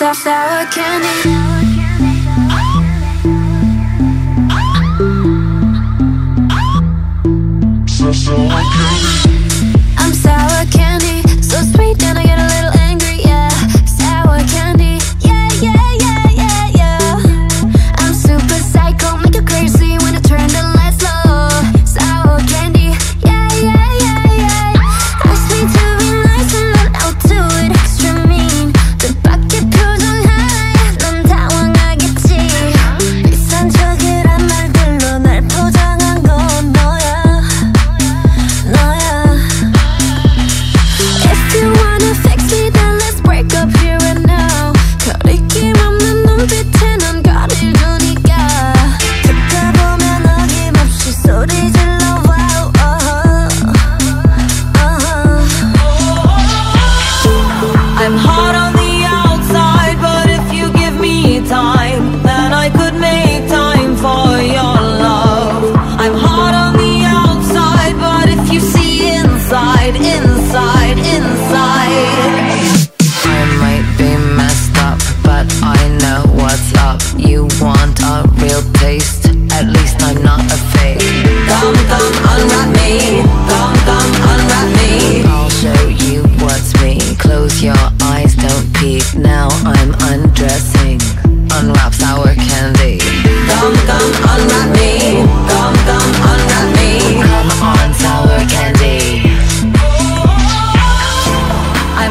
sour, sour candy. I'm sorry.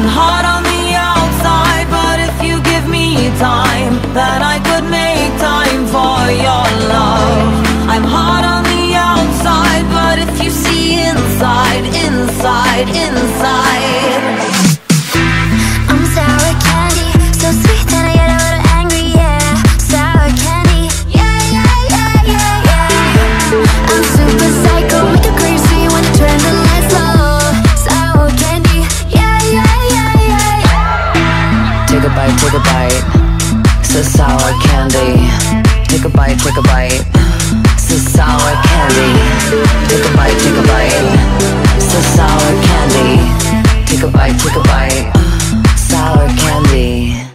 I'm hard on the outside, but if you give me time, then I could make time for your love. I'm hard on the outside, but if you see inside, inside, inside. I'm sour candy, so sweet I get a little angry, yeah. Sour candy, yeah, yeah, yeah, yeah, yeah. I'm super psycho, make a crazy when I turn take a bite. It's a sour candy. Take a bite, take a bite. It's a sour candy. Take a bite, take a bite. It's a sour candy. Take a bite, take a bite. Sour candy.